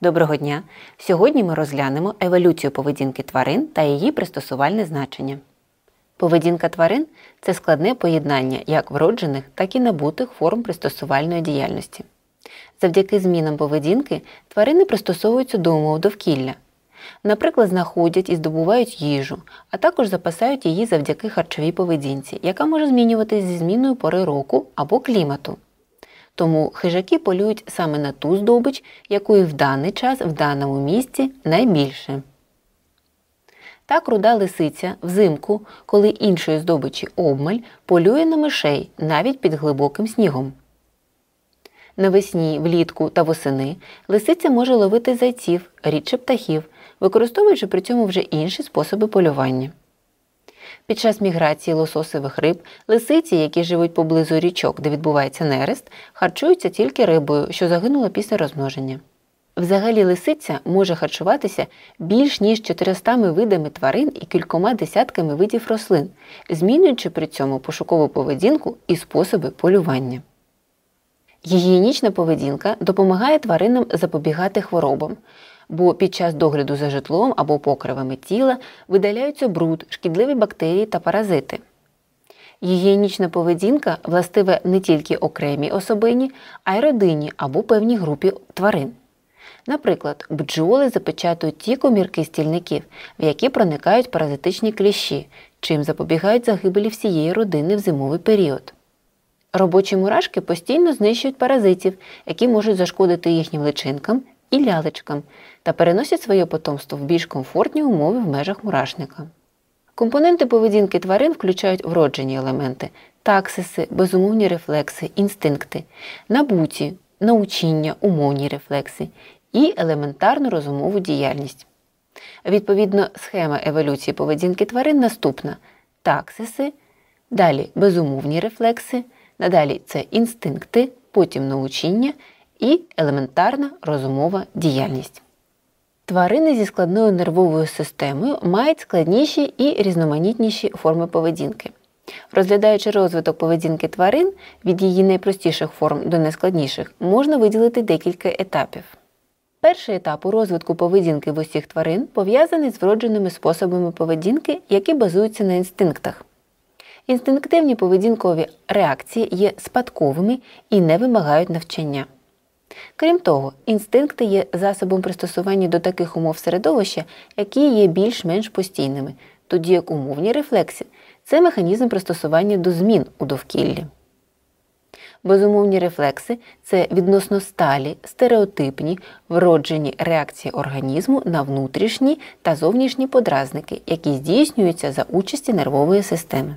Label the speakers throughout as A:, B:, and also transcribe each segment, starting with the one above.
A: Доброго дня! Сьогодні ми розглянемо еволюцію поведінки тварин та її пристосувальне значення. Поведінка тварин це складне поєднання як вроджених, так і набутих форм пристосувальної діяльності. Завдяки змінам поведінки тварини пристосовуються до умов довкілля. Наприклад, знаходять і здобувають їжу, а також запасають її завдяки харчовій поведінці, яка може змінюватися зі зміною пори року або клімату. Тому хижаки полюють саме на ту здобич, якої в даний час в даному місці найбільше. Так руда лисиця взимку, коли іншої здобичі обмаль, полює на мишей навіть під глибоким снігом. Навесні, влітку та восени лисиця може ловити зайців, рідше птахів, використовуючи при цьому вже інші способи полювання. Під час міграції лососевих риб лисиці, які живуть поблизу річок, де відбувається нерест, харчуються тільки рибою, що загинула після розмноження. Взагалі лисиця може харчуватися більш ніж 400 видами тварин і кількома десятками видів рослин, змінюючи при цьому пошукову поведінку і способи полювання. Гігієнічна поведінка допомагає тваринам запобігати хворобам, бо під час догляду за житлом або покривами тіла видаляються бруд, шкідливі бактерії та паразити. Гігієнічна поведінка властива не тільки окремій особині, а й родині або певній групі тварин. Наприклад, бджоли запечатують ті комірки стільників, в які проникають паразитичні кліщі, чим запобігають загибелі всієї родини в зимовий період. Робочі мурашки постійно знищують паразитів, які можуть зашкодити їхнім личинкам і лялечкам та переносять своє потомство в більш комфортні умови в межах мурашника. Компоненти поведінки тварин включають вроджені елементи таксиси, безумовні рефлекси, інстинкти, набуті, научіння, умовні рефлекси і елементарну розумову діяльність. Відповідно, схема еволюції поведінки тварин наступна: таксиси, далі безумовні рефлекси, надалі це інстинкти, потім научіння і елементарна розумова діяльність. Тварини зі складною нервовою системою мають складніші і різноманітніші форми поведінки. Розглядаючи розвиток поведінки тварин від її найпростіших форм до найскладніших, можна виділити декілька етапів. Перший етап у розвитку поведінки в усіх тварин пов'язаний з вродженими способами поведінки, які базуються на інстинктах. Інстинктивні поведінкові реакції є спадковими і не вимагають навчання. Крім того, інстинкти є засобом пристосування до таких умов середовища, які є більш-менш постійними, тоді як умовні рефлекси це механізм пристосування до змін у довкіллі. Безумовні рефлекси це відносно сталі, стереотипні, вроджені реакції організму на внутрішні та зовнішні подразники, які здійснюються за участі нервової системи.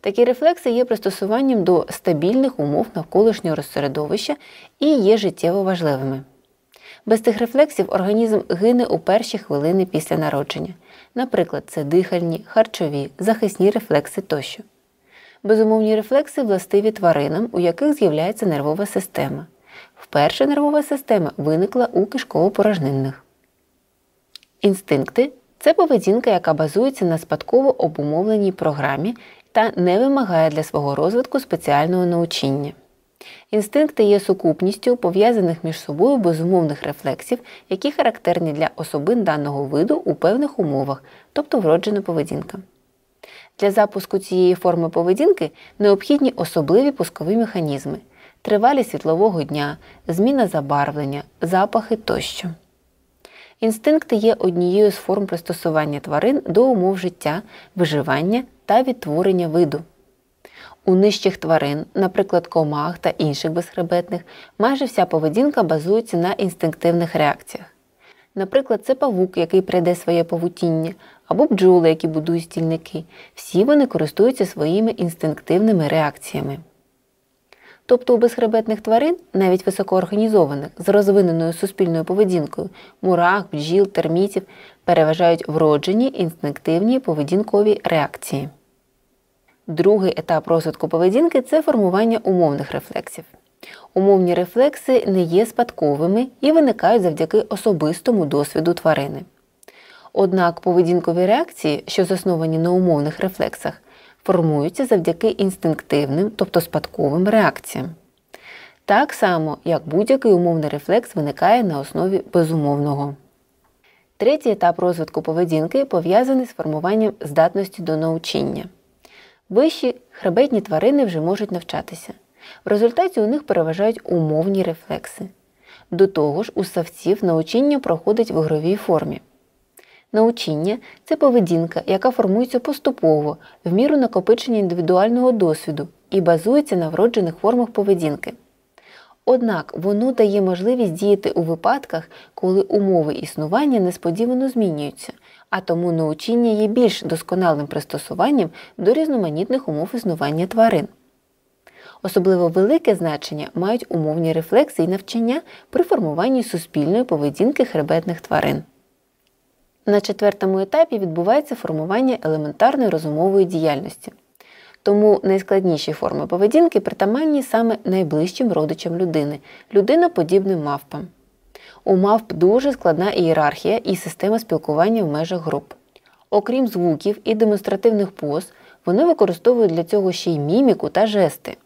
A: Такі рефлекси є пристосуванням до стабільних умов навколишнього розсередовища і є життєво важливими. Без цих рефлексів організм гине у перші хвилини після народження. Наприклад, це дихальні, харчові, захисні рефлекси тощо. Безумовні рефлекси властиві тваринам, у яких з'являється нервова система. Вперше нервова система виникла у кишково-порожнинних. Інстинкти це поведінка, яка базується на спадково обумовленій програмі та не вимагає для свого розвитку спеціального научіння. Інстинкти є сукупністю пов'язаних між собою безумовних рефлексів, які характерні для особин даного виду у певних умовах, тобто вроджена поведінка. Для запуску цієї форми поведінки необхідні особливі пускові механізми, тривалість світлового дня, зміна забарвлення, запахи тощо. Інстинкти є однією з форм пристосування тварин до умов життя, виживання та відтворення виду. У нижчих тварин, наприклад, комах та інших безхребетних, майже вся поведінка базується на інстинктивних реакціях. Наприклад, це павук, який прийде своє павутіння, або бджоли, які будують стільники. Всі вони користуються своїми інстинктивними реакціями. Тобто у безхребетних тварин, навіть високоорганізованих, з розвиненою суспільною поведінкою, мурах, бджіл, термітів, переважають вроджені інстинктивні поведінкові реакції. Другий етап розвитку поведінки це формування умовних рефлексів. Умовні рефлекси не є спадковими і виникають завдяки особистому досвіду тварини. Однак поведінкові реакції, що засновані на умовних рефлексах, формуються завдяки інстинктивним, тобто спадковим реакціям. так само, як будь-який умовний рефлекс виникає на основі безумовного. Третій етап розвитку поведінки пов'язаний з формуванням здатності до научіння. Вищі хребетні тварини вже можуть навчатися. В результаті у них переважають умовні рефлекси. До того ж, у савців научіння проходить в ігровій формі. Научіння це поведінка, яка формується поступово, в міру накопичення індивідуального досвіду і базується на вроджених формах поведінки. Однак воно дає можливість діяти у випадках, коли умови існування несподівано змінюються, а тому научіння є більш досконалим пристосуванням до різноманітних умов існування тварин. Особливо велике значення мають умовні рефлекси і навчання при формуванні суспільної поведінки хребетних тварин. На четвертому етапі відбувається формування елементарної розумової діяльності. Тому найскладніші форми поведінки притаманні саме найближчим родичам людини, людиноподібним мавпам. У мавп дуже складна ієрархія і система спілкування в межах груп. Окрім звуків і демонстративних поз, вони використовують для цього ще й міміку та жести.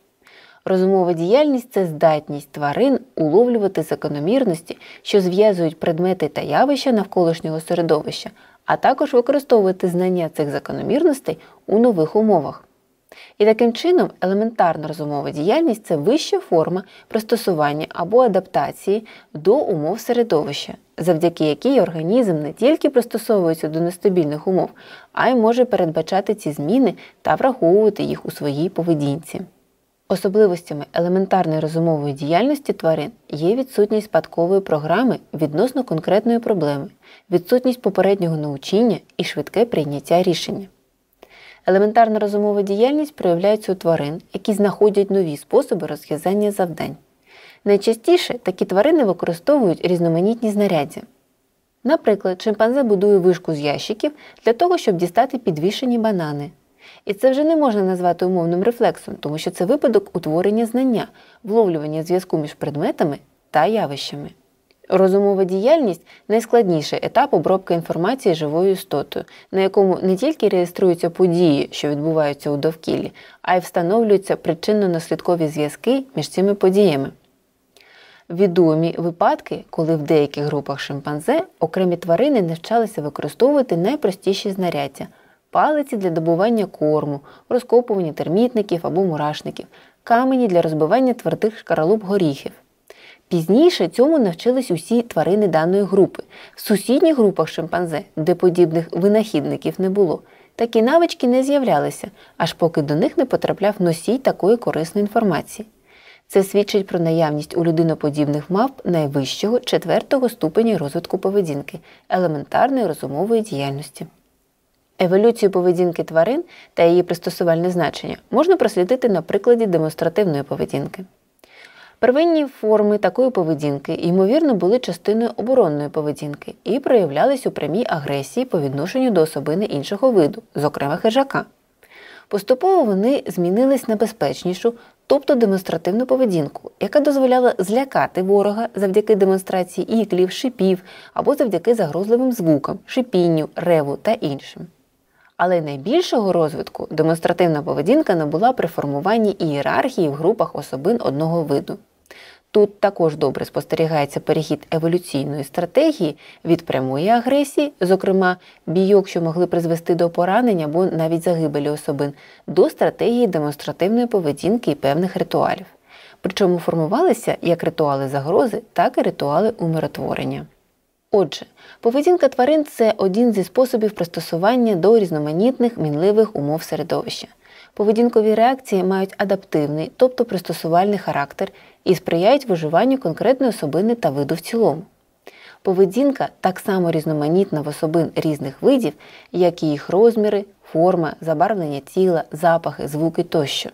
A: Розумова діяльність це здатність тварин уловлювати закономірності, що зв'язують предмети та явища навколишнього середовища, а також використовувати знання цих закономірностей у нових умовах. І таким чином елементарна розумова діяльність це вища форма пристосування або адаптації до умов середовища, завдяки якій організм не тільки пристосовується до нестабільних умов, а й може передбачати ці зміни та враховувати їх у своїй поведінці. Особливостями елементарної розумової діяльності тварин є відсутність спадкової програми відносно конкретної проблеми, відсутність попереднього научення і швидке прийняття рішення. Елементарна розумова діяльність проявляється у тварин, які знаходять нові способи розв'язання завдань. Найчастіше такі тварини використовують різноманітні знаряддя. Наприклад, шимпанзе будує вишку з ящиків для того, щоб дістати підвішені банани. І це вже не можна назвати умовним рефлексом, тому що це випадок утворення знання, вловлювання зв'язку між предметами та явищами. Розумова діяльність найскладніший етап обробки інформації живою істотою, на якому не тільки реєструються події, що відбуваються у довкіллі, а й встановлюються причинно-наслідкові зв'язки між цими подіями. Відомі випадки, коли в деяких групах шимпанзе окремі тварини навчалися використовувати найпростіші знаряддя палиці для добування корму, розкопування термітників або мурашників, камені для розбивання твердих шкаралуп горіхів. Пізніше цьому навчились усі тварини даної групи. В сусідніх групах шимпанзе, де подібних винахідників не було, такі навички не з'являлися, аж поки до них не потрапляв носій такої корисної інформації. Це свідчить про наявність у людиноподібних мавп найвищого четвертого ступеня розвитку поведінки, елементарної розумової діяльності. Еволюцію поведінки тварин та її пристосувальне значення можна прослідити на прикладі демонстративної поведінки. Первинні форми такої поведінки, ймовірно, були частиною оборонної поведінки і проявлялись у прямій агресії по відношенню до особини іншого виду, зокрема хижака. Поступово вони змінились на безпечнішу, тобто демонстративну поведінку, яка дозволяла злякати ворога завдяки демонстрації іклів, шипів або завдяки загрозливим звукам, шипінню, реву та іншим. Але найбільшого розвитку демонстративна поведінка набула при формуванні ієрархії в групах особин одного виду. Тут також добре спостерігається перехід еволюційної стратегії від прямої агресії, зокрема бійок, що могли призвести до поранення або навіть загибелі особин, до стратегії демонстративної поведінки і певних ритуалів. Причому формувалися як ритуали загрози, так і ритуали умиротворення. Отже, поведінка тварин це один зі способів пристосування до різноманітних мінливих умов середовища. Поведінкові реакції мають адаптивний, тобто пристосувальний характер і сприяють виживанню конкретної особини та виду в цілому. Поведінка так само різноманітна в особин різних видів, як і їх розміри, форма, забарвлення тіла, запахи, звуки тощо.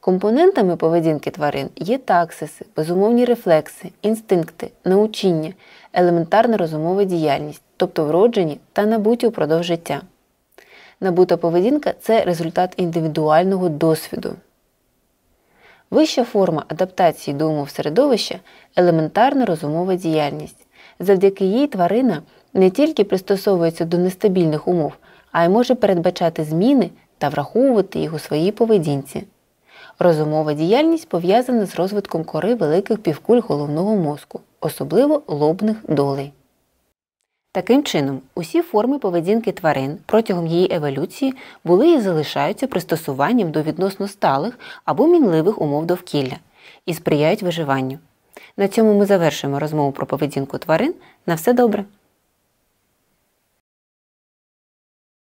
A: Компонентами поведінки тварин є таксиси, безумовні рефлекси, інстинкти, научіння, елементарна розумова діяльність, тобто вроджені та набуті упродовж життя. Набута поведінка це результат індивідуального досвіду. Вища форма адаптації до умов середовища елементарна розумова діяльність. Завдяки їй тварина не тільки пристосовується до нестабільних умов, а й може передбачати зміни та враховувати їх у своїй поведінці. Розумова діяльність пов'язана з розвитком кори великих півкуль головного мозку, особливо лобних долей. Таким чином, усі форми поведінки тварин протягом її еволюції були і залишаються пристосуванням до відносно сталих або мінливих умов довкілля і сприяють виживанню. На цьому ми завершуємо розмову про поведінку тварин. На все добре!